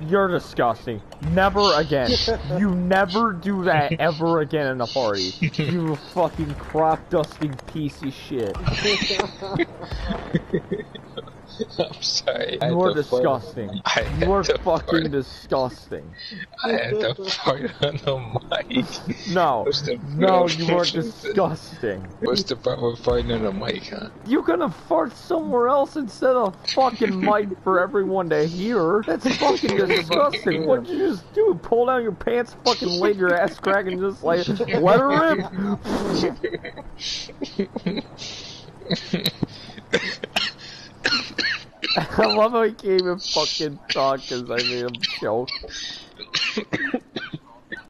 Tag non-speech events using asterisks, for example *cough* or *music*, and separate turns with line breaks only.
You're disgusting. Never again. *laughs* you never do that ever again in a party. You fucking crop dusting piece of shit. *laughs* *laughs* *laughs*
I'm sorry.
You are disgusting. You are fucking *laughs* disgusting.
I had to fart on the mic.
No. *laughs* No, you are disgusting.
What's the problem with farting on the mic, huh?
You're gonna fart somewhere else instead of fucking mic for everyone to hear. That's fucking disgusting. What'd you just do? Pull down your pants, fucking laid your ass crack, and just like let her rip. *laughs* I love how he came and fucking talk because I made him choke. *laughs*